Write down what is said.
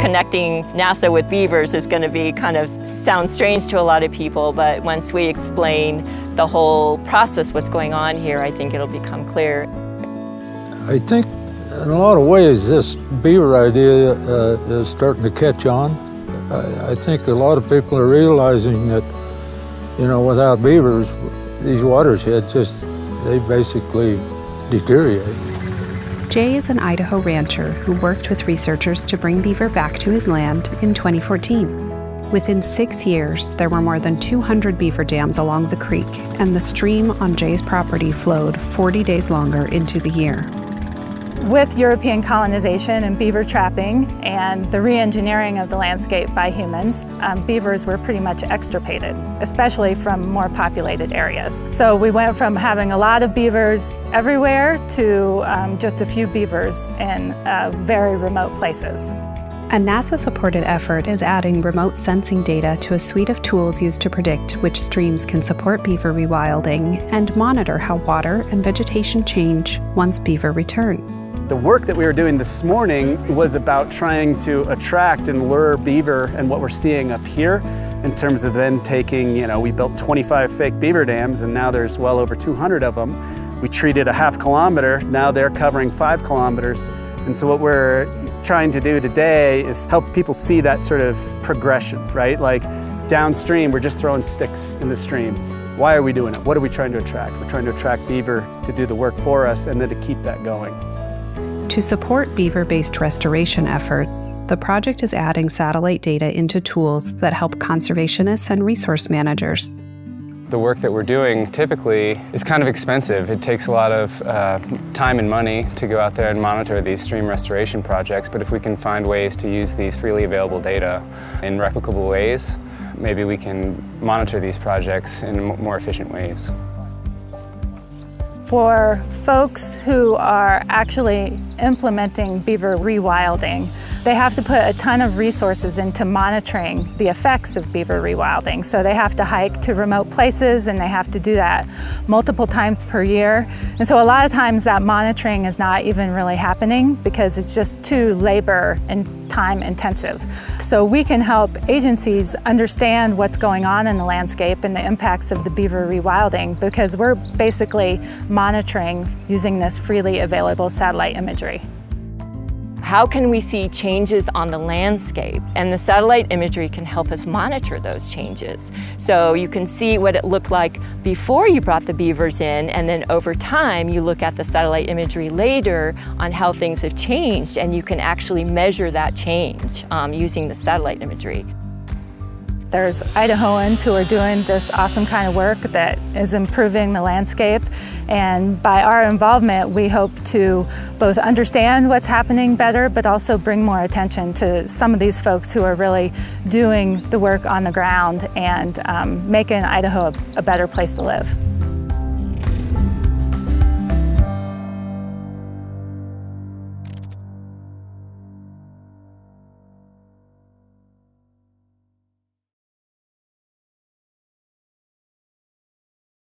Connecting NASA with beavers is going to be kind of sound strange to a lot of people, but once we explain the whole process, what's going on here, I think it'll become clear. I think in a lot of ways this beaver idea uh, is starting to catch on. I, I think a lot of people are realizing that, you know, without beavers, these watersheds just, they basically deteriorate. Jay is an Idaho rancher who worked with researchers to bring beaver back to his land in 2014. Within six years, there were more than 200 beaver dams along the creek, and the stream on Jay's property flowed 40 days longer into the year. With European colonization and beaver trapping and the re-engineering of the landscape by humans, um, beavers were pretty much extirpated, especially from more populated areas. So we went from having a lot of beavers everywhere to um, just a few beavers in uh, very remote places. A NASA-supported effort is adding remote sensing data to a suite of tools used to predict which streams can support beaver rewilding and monitor how water and vegetation change once beaver return. The work that we were doing this morning was about trying to attract and lure beaver and what we're seeing up here in terms of then taking, you know, we built 25 fake beaver dams and now there's well over 200 of them. We treated a half kilometer, now they're covering five kilometers. And so what we're trying to do today is help people see that sort of progression, right? Like downstream, we're just throwing sticks in the stream. Why are we doing it? What are we trying to attract? We're trying to attract beaver to do the work for us and then to keep that going. To support beaver based restoration efforts, the project is adding satellite data into tools that help conservationists and resource managers. The work that we're doing typically is kind of expensive. It takes a lot of uh, time and money to go out there and monitor these stream restoration projects, but if we can find ways to use these freely available data in replicable ways, maybe we can monitor these projects in more efficient ways for folks who are actually implementing beaver rewilding. They have to put a ton of resources into monitoring the effects of beaver rewilding. So they have to hike to remote places and they have to do that multiple times per year. And so a lot of times that monitoring is not even really happening because it's just too labor and time intensive. So we can help agencies understand what's going on in the landscape and the impacts of the beaver rewilding because we're basically monitoring using this freely available satellite imagery. How can we see changes on the landscape? And the satellite imagery can help us monitor those changes. So you can see what it looked like before you brought the beavers in, and then over time you look at the satellite imagery later on how things have changed, and you can actually measure that change um, using the satellite imagery. There's Idahoans who are doing this awesome kind of work that is improving the landscape. And by our involvement, we hope to both understand what's happening better, but also bring more attention to some of these folks who are really doing the work on the ground and um, making Idaho a, a better place to live.